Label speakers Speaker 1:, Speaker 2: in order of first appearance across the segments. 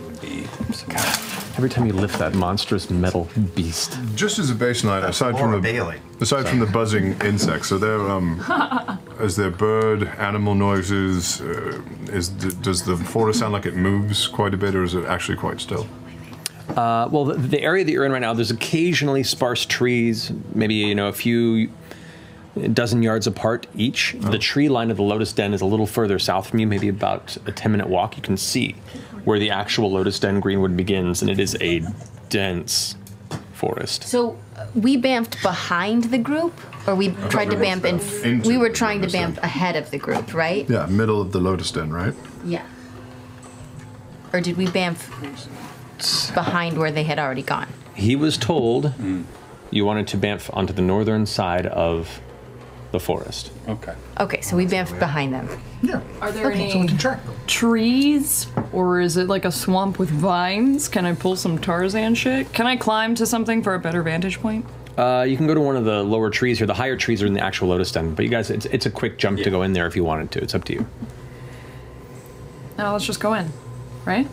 Speaker 1: would be. Every time you lift that monstrous metal beast.
Speaker 2: Just as a baseline, aside from the
Speaker 1: Bailey.
Speaker 2: aside from the buzzing insects, are there um, is there bird animal noises? Uh, is d- does the forest sound like it moves quite a bit, or is it actually quite still?
Speaker 1: Uh, well, the, the area that you're in right now, there's occasionally sparse trees, maybe you know a few dozen yards apart each. The tree line of the Lotus Den is a little further south from you, maybe about a 10 minute walk. You can see where the actual Lotus Den Greenwood begins, and it is a dense forest.
Speaker 3: So uh, we bamfed behind the group, or we
Speaker 2: thought
Speaker 3: tried to
Speaker 2: we
Speaker 3: bamf
Speaker 2: went
Speaker 3: in.
Speaker 2: into
Speaker 3: we were trying to
Speaker 2: Lotus
Speaker 3: bamf ahead of the group, right?
Speaker 2: Yeah, middle of the Lotus Den, right?
Speaker 3: Yeah. Or did we bamf behind where they had already gone?
Speaker 1: He was told you wanted to bamf onto the northern side of the forest.
Speaker 4: Okay.
Speaker 3: Okay, so we bamfed behind them. Yeah.
Speaker 5: Are there
Speaker 3: Okay,
Speaker 5: any
Speaker 3: so we can
Speaker 5: trees, or is it like a swamp with vines? Can I pull some Tarzan shit? Can I climb to something for a better vantage point?
Speaker 1: Uh, you can go to one of the lower trees here. The higher trees are in the actual Lotus Den, but you guys, it's, it's a quick jump to go in there if you wanted to. It's up to you.
Speaker 5: Now let's just go in, right?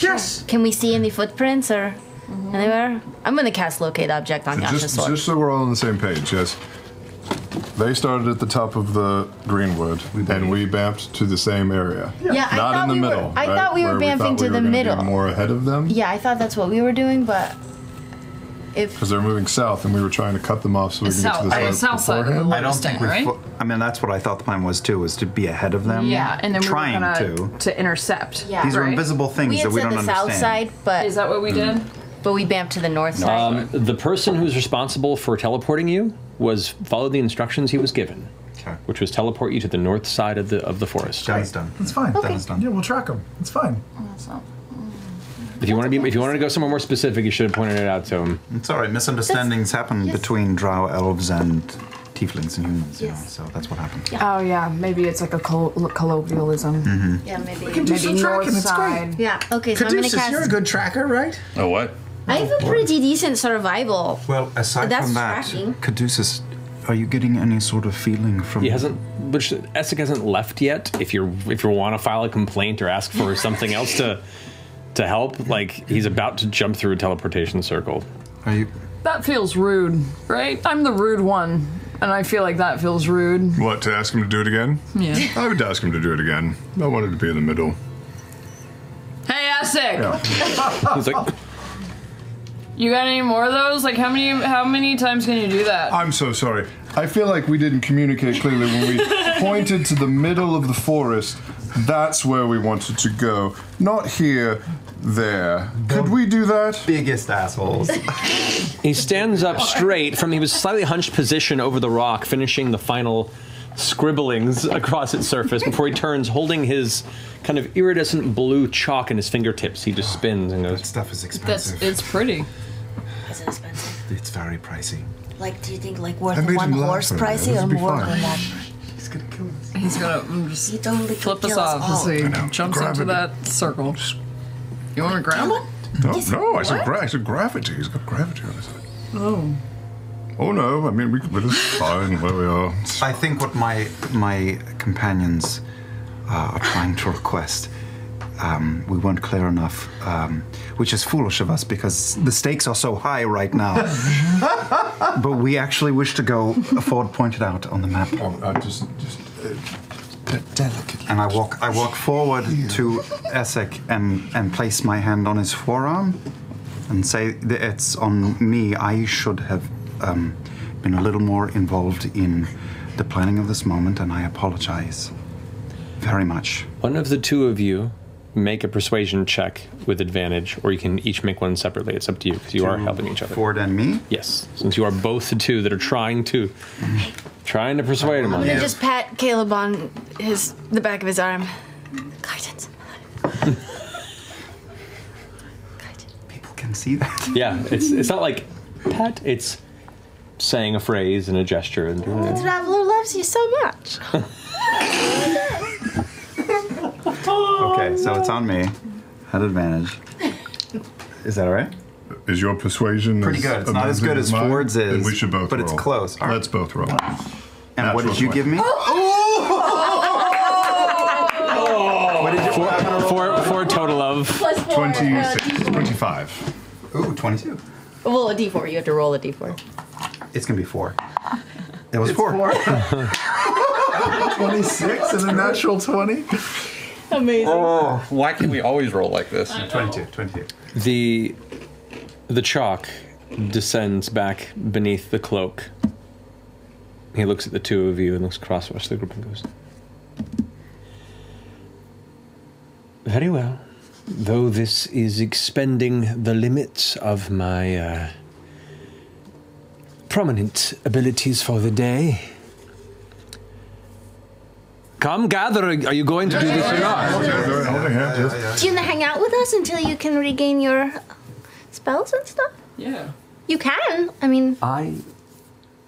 Speaker 3: Yes. Can we see any footprints or anywhere? I'm gonna cast locate object on Yasha's
Speaker 2: Just,
Speaker 3: sword.
Speaker 2: just so we're all on the same page, yes. They started at the top of the Greenwood, and we bamped to the same area.
Speaker 3: Yeah, I
Speaker 2: not
Speaker 3: thought
Speaker 2: in the
Speaker 3: we were- I
Speaker 2: right?
Speaker 3: thought we were
Speaker 2: Where
Speaker 3: bamping
Speaker 2: thought
Speaker 3: to
Speaker 2: we
Speaker 3: the
Speaker 2: were gonna be
Speaker 3: middle.
Speaker 2: more ahead of them,
Speaker 3: yeah, I thought that's what we were doing, but if
Speaker 2: because they're moving south, and we were trying to cut them off so we
Speaker 5: The
Speaker 2: can get to the
Speaker 5: south-
Speaker 2: side
Speaker 5: south side of the
Speaker 2: beforehand.
Speaker 5: I don't think we right?
Speaker 6: fu- I mean, that's what I thought the plan was too, was to be ahead of them.
Speaker 5: yeah, and then we
Speaker 6: trying
Speaker 5: were
Speaker 6: to.
Speaker 5: gonna to intercept.
Speaker 3: Yeah.
Speaker 6: These are
Speaker 5: right?
Speaker 6: invisible things
Speaker 3: we had
Speaker 6: that we
Speaker 3: said
Speaker 6: don't
Speaker 3: the south
Speaker 6: understand.
Speaker 3: side, but
Speaker 5: Is that what we did?
Speaker 3: But we bamped to the north side.
Speaker 1: Um, the person who's responsible for teleporting you was follow the instructions he was given, which was teleport you to the north side of the of the forest.
Speaker 6: Done is done.
Speaker 7: It's fine.
Speaker 6: Okay. Done is done.
Speaker 7: Yeah, we'll track them. It's fine.
Speaker 1: If you want to be, if you wanted to go somewhere more specific, you should have pointed it out to him.
Speaker 6: It's all right. Misunderstandings happen between drow elves and tieflings and humans, you know, so that's what happened.
Speaker 8: Oh yeah, maybe it's like a col- colloquialism.
Speaker 6: Mhm.
Speaker 3: Yeah, maybe.
Speaker 8: We can do some
Speaker 3: north
Speaker 8: tracking, it's
Speaker 3: side.
Speaker 8: great.
Speaker 3: Yeah. Okay, so I'm gonna cast.
Speaker 7: you're a good tracker, right?
Speaker 4: Oh, what?
Speaker 3: I have a pretty decent survival.
Speaker 6: Well, aside
Speaker 3: That's
Speaker 6: from that,
Speaker 3: tracking.
Speaker 6: Caduceus, are you getting any sort of feeling from?
Speaker 1: He hasn't, which Essek hasn't left yet. If you're if you want to file a complaint or ask for something else to to help, like he's about to jump through a teleportation circle.
Speaker 6: Are you?
Speaker 5: That feels rude, right? I'm the rude one, and I feel like that feels rude.
Speaker 2: What to ask him to do it again?
Speaker 5: Yeah.
Speaker 2: I would ask him to do it again. I wanted to be in the middle.
Speaker 5: Hey, Essek!
Speaker 2: He's like,
Speaker 5: You got any more of those? Like, how many how many times can you do that?
Speaker 2: I'm so sorry. I feel like we didn't communicate clearly when we pointed to the middle of the forest. That's where we wanted to go, not here, there. Could we do that?
Speaker 6: Biggest assholes.
Speaker 1: He stands up straight from he was slightly hunched position over the rock, finishing the final scribblings across its surface before he turns, holding his kind of iridescent blue chalk in his fingertips. He just spins and goes.
Speaker 6: stuff is
Speaker 5: That's it's pretty.
Speaker 9: Is it expensive?
Speaker 6: It's very pricey.
Speaker 9: Like, do you think like
Speaker 6: I
Speaker 9: worth
Speaker 6: made
Speaker 9: one
Speaker 6: him laugh
Speaker 9: horse
Speaker 6: earlier.
Speaker 9: pricey
Speaker 6: This
Speaker 9: or
Speaker 6: will be
Speaker 9: more
Speaker 6: fine.
Speaker 9: than that?
Speaker 6: He's gonna kill us.
Speaker 5: He's gonna mm, just
Speaker 9: totally
Speaker 5: flip
Speaker 9: could
Speaker 5: us
Speaker 9: kill us
Speaker 5: off as
Speaker 9: all.
Speaker 5: he
Speaker 2: I know.
Speaker 5: jumps
Speaker 2: Gravity.
Speaker 5: into that circle. You want to grab him?
Speaker 2: No, no, I said, gra- I said gravity. He's got gravity on his side.
Speaker 5: Oh.
Speaker 2: Oh no, I mean, we, we're just fine where we are.
Speaker 6: I think what my my companions uh, are trying to request. Um, we weren't clear enough, um, which is foolish of us because the stakes are so high right now. but we actually wish to go. Fjord pointed out on the map.
Speaker 2: uh, just, just
Speaker 6: delicately. And I walk. I walk forward to Essek and and place my hand on his forearm, and say that it's on me. I should have um, been a little more involved in the planning of this moment, and I apologize very much.
Speaker 1: One of the two of you make a persuasion check with advantage, or you can each make one separately. It's up to you because you are helping each other.
Speaker 6: Fjord and me.
Speaker 1: Yes, since you are both the two that are trying to trying to persuade him
Speaker 3: I'm
Speaker 1: on
Speaker 3: gonna
Speaker 1: this.
Speaker 3: just pat Caleb on his the back of his arm. Guidance.
Speaker 6: People can see that.
Speaker 1: Yeah, it's it's not like pat. It's saying a phrase and a gesture and doing
Speaker 3: The
Speaker 1: it.
Speaker 3: traveler loves you so much.
Speaker 6: Okay, so it's on me. Had advantage. Is that all right?
Speaker 2: Is your persuasion
Speaker 6: Pretty good. It's not as
Speaker 2: amazing
Speaker 6: good as
Speaker 2: mine?
Speaker 6: Fjord's
Speaker 2: Then
Speaker 6: is,
Speaker 2: we should both
Speaker 6: but it's
Speaker 2: roll.
Speaker 6: close. All right.
Speaker 2: Let's both roll.
Speaker 6: And what did you give me?
Speaker 1: Four, four, four total of of
Speaker 3: Plus four.
Speaker 2: 26,
Speaker 3: Uh,
Speaker 2: 25.
Speaker 6: Ooh, 22.
Speaker 3: well, a d4. You have to roll a d4.
Speaker 6: It's gonna be four. It was four.
Speaker 7: 26 and a natural 20.
Speaker 3: Amazing.
Speaker 4: Oh, why can't we always roll like this?
Speaker 6: 22, 22.
Speaker 1: the the chalk descends back beneath the cloak. He looks at the two of you and looks across the group and goes, Very well. Though this is expending the limits of my uh, prominent abilities for the day. Come gather. Are you going to do this or not?
Speaker 3: Do you want to hang out with us until you can regain your spells and stuff?
Speaker 5: Yeah.
Speaker 3: You can. I mean,
Speaker 1: I.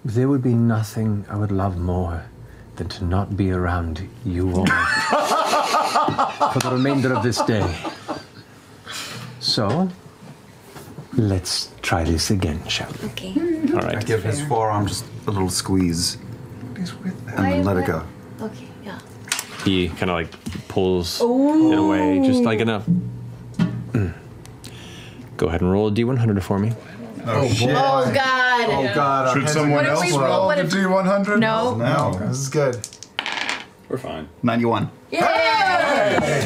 Speaker 1: There would be nothing I would love more than to not be around you all for the remainder of this day. So, let's try this again, shall we?
Speaker 3: okay.
Speaker 1: All right.
Speaker 6: I give his forearm just a little squeeze and then let it go.
Speaker 3: Okay, yeah.
Speaker 1: He kind of like pulls it away, just like in a. Mm. Go ahead and roll a d100 for me.
Speaker 2: Oh, boy.
Speaker 3: Oh, God.
Speaker 7: Oh, God. our
Speaker 2: Should someone
Speaker 3: What if
Speaker 2: else
Speaker 3: roll-
Speaker 2: roll
Speaker 3: what
Speaker 2: the
Speaker 3: if-
Speaker 2: D100?
Speaker 3: No.
Speaker 7: No, this is good.
Speaker 4: We're fine.
Speaker 6: 91.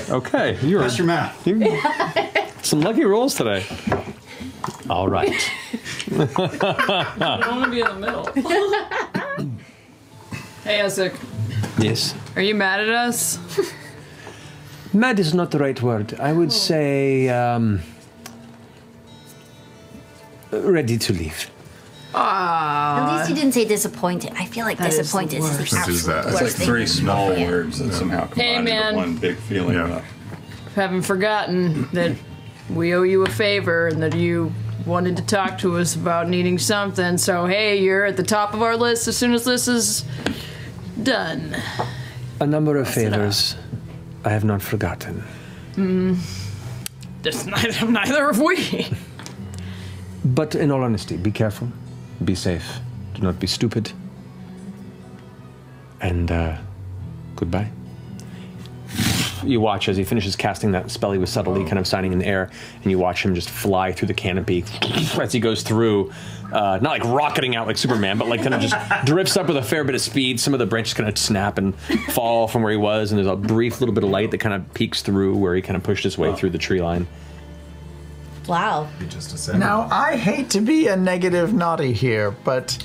Speaker 1: Okay, you're
Speaker 6: That's your math.
Speaker 1: some lucky rolls today. All right.
Speaker 5: I want to be in the middle. hey, Essek,
Speaker 1: Yes.
Speaker 5: are you mad at us?
Speaker 1: Mad is not the right word. I would say um, ready to leave.
Speaker 3: At least you didn't say disappointed. I feel like
Speaker 5: That is the
Speaker 3: disappointed is, the
Speaker 2: What is
Speaker 3: absolute
Speaker 2: that?
Speaker 4: It's
Speaker 3: worst
Speaker 4: like
Speaker 3: thing.
Speaker 4: three small words that somehow
Speaker 5: Hey,
Speaker 4: combine
Speaker 5: man.
Speaker 4: into one big feeling.
Speaker 2: Yeah.
Speaker 5: Haven't forgotten that we owe you a favor and that you wanted to talk to us about needing something. So, hey, you're at the top of our list as soon as this is done.
Speaker 1: A number of favors I have not forgotten.
Speaker 5: Just neither, neither have we.
Speaker 1: But in all honesty, be careful, be safe, do not be stupid, and uh, goodbye. You watch as he finishes casting that spell he was subtly kind of signing in the air, and you watch him just fly through the canopy as he goes through, uh, not like rocketing out like Superman, but like kind of just drifts up with a fair bit of speed. Some of the branches kind of snap and fall from where he was, and there's a brief little bit of light that kind of peeks through where he kind of pushed his way through the tree line.
Speaker 3: Wow.
Speaker 7: Just.
Speaker 10: Now, I hate to be a negative naughty here, but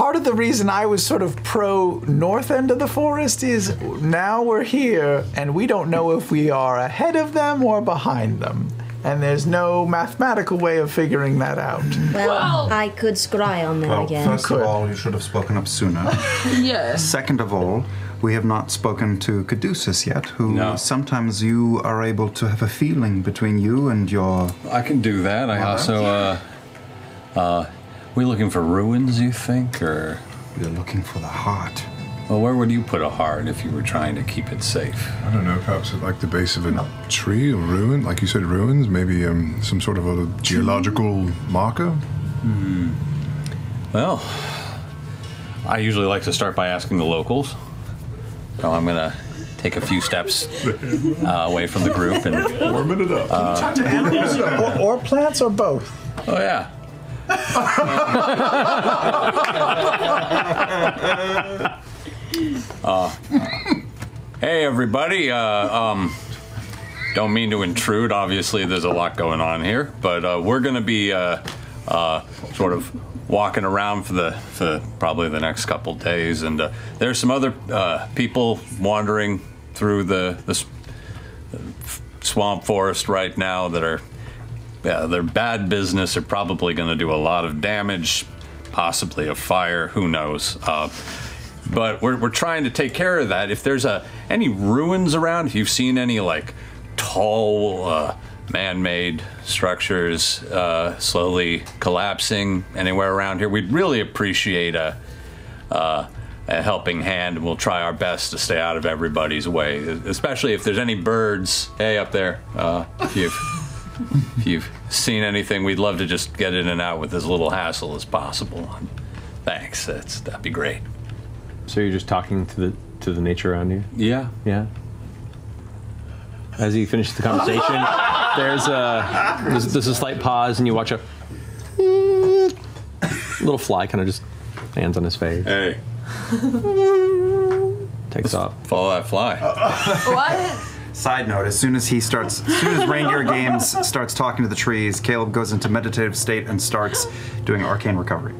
Speaker 10: part of the reason I was sort of pro north end of the forest is now we're here and we don't know if we are ahead of them or behind them. And there's no mathematical way of figuring that out.
Speaker 3: Well, I could scry on that
Speaker 6: Well,
Speaker 3: again.
Speaker 6: first of
Speaker 10: Could.
Speaker 6: all, you should have spoken up sooner.
Speaker 5: Yes.
Speaker 6: Second of all, we have not spoken to Caduceus yet, who
Speaker 4: No.
Speaker 6: sometimes you are able to have a feeling between you and your.
Speaker 4: I can do that. I also, uh, uh, we looking for ruins, you think? Or,
Speaker 6: We're looking for the heart.
Speaker 4: well, where would you put a heart if you were trying to keep it safe?
Speaker 2: I don't know, perhaps at like the base of a tree or ruin, like you said, ruins, maybe um, some sort of a geological marker.
Speaker 4: Well, I usually like to start by asking the locals. So I'm gonna take a few steps uh, away from the group and.
Speaker 2: Warming it up.
Speaker 10: Talk to animals or, or plants or both.
Speaker 4: Oh yeah. Uh, hey everybody. Uh, um, don't mean to intrude. Obviously, there's a lot going on here, but uh, we're going to be uh, uh, sort of walking around for the for probably the next couple days, and uh, there's some other people wandering through the the swamp forest right now that are yeah, they're bad business. They're probably going to do a lot of damage, possibly a fire. Who knows? Uh, but we're, we're trying to take care of that. If there's a any ruins around, if you've seen any like tall uh, man-made structures uh, slowly collapsing anywhere around here, we'd really appreciate a. Uh, a helping hand, and we'll try our best to stay out of everybody's way. Especially if there's any birds. Hey, up there, uh, if you've if you've seen anything, we'd love to just get in and out with as little hassle as possible. Thanks. That's that'd be great.
Speaker 1: So you're just talking to the to the nature around you?
Speaker 4: Yeah.
Speaker 1: Yeah. as he finishes the conversation. there's a there's, there's a slight pause, and you watch a little fly kind of just lands on his face.
Speaker 4: Hey,
Speaker 1: takes off.
Speaker 4: Follow that fly.
Speaker 5: What?
Speaker 6: Side note: As soon as he starts, as soon as Reindeer Games starts talking to the trees, Caleb goes into meditative state and starts doing arcane recovery.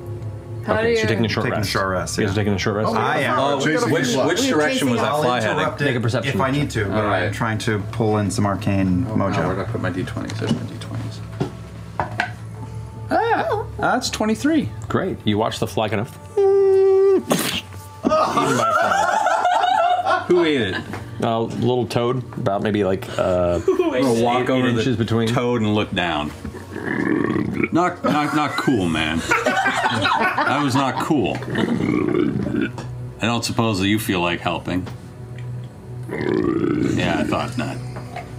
Speaker 5: How do
Speaker 1: so
Speaker 5: you?
Speaker 1: you're taking a short
Speaker 6: Taking a
Speaker 1: rest.
Speaker 6: short rest.
Speaker 1: You guys are taking a short rest.
Speaker 6: I am.
Speaker 4: Oh,
Speaker 2: Chasing
Speaker 4: which,
Speaker 2: the fly.
Speaker 4: which direction was that
Speaker 6: I'll
Speaker 4: fly heading?
Speaker 6: interrupt
Speaker 1: Make a perception
Speaker 6: if I need to. but I'm
Speaker 4: Alright.
Speaker 6: trying to pull in some arcane
Speaker 4: Oh, where'd
Speaker 6: mojo.
Speaker 4: I put my d20s? There's my d20s. Ah, that's 23.
Speaker 1: Great. You watch the fly kind of eaten by a fly.
Speaker 4: Who ate it?
Speaker 1: A little toad, about maybe like uh,
Speaker 4: I'm walk
Speaker 1: eight
Speaker 4: over the
Speaker 1: inches between.
Speaker 4: toad and look down. Not, not, not cool, man. that was not cool. I don't suppose that you feel like helping. Yeah, I thought not.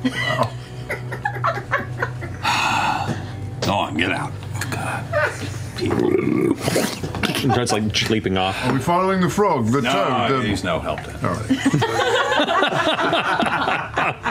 Speaker 4: Go on, get out.
Speaker 1: And starts like sleeping off.
Speaker 2: Are we following the frog? The
Speaker 4: No,
Speaker 2: toad? The...
Speaker 4: he's no help. Then.
Speaker 2: All right.